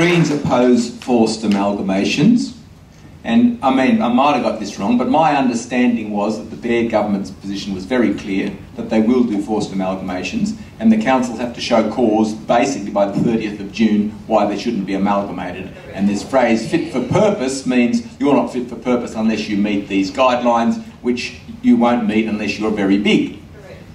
Greens oppose forced amalgamations. And I mean, I might have got this wrong, but my understanding was that the Baird government's position was very clear that they will do forced amalgamations, and the councils have to show cause basically by the 30th of June why they shouldn't be amalgamated. And this phrase fit for purpose means you're not fit for purpose unless you meet these guidelines, which you won't meet unless you're very big.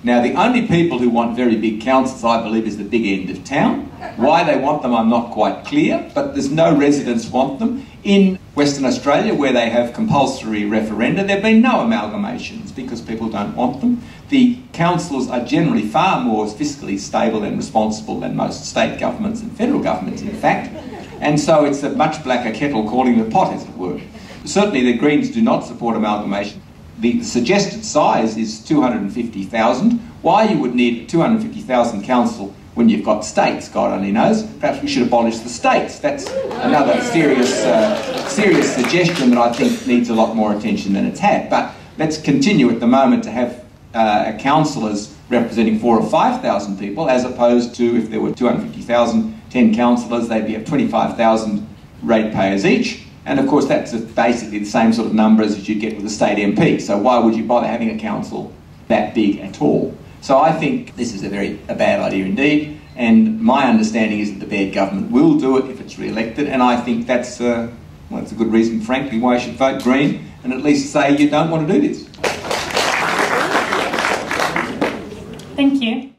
Now, the only people who want very big councils, I believe, is the big end of town. Why they want them, I'm not quite clear, but there's no residents want them. In Western Australia, where they have compulsory referenda, there have been no amalgamations because people don't want them. The councils are generally far more fiscally stable and responsible than most state governments and federal governments, in fact. And so it's a much blacker kettle calling the pot, as it were. Certainly, the Greens do not support amalgamation the suggested size is 250,000. Why you would need 250,000 council when you've got states, God only knows. Perhaps we should abolish the states. That's another serious, uh, serious suggestion that I think needs a lot more attention than it's had. But let's continue at the moment to have uh, councillors representing four or 5,000 people, as opposed to if there were 250,000, 10 councillors, they'd be at 25,000 ratepayers each. And of course, that's basically the same sort of numbers as you'd get with a state MP. So why would you bother having a council that big at all? So I think this is a very a bad idea indeed. And my understanding is that the Baird government will do it if it's re-elected. And I think that's uh, well, that's a good reason, frankly, why you should vote Green and at least say you don't want to do this. Thank you.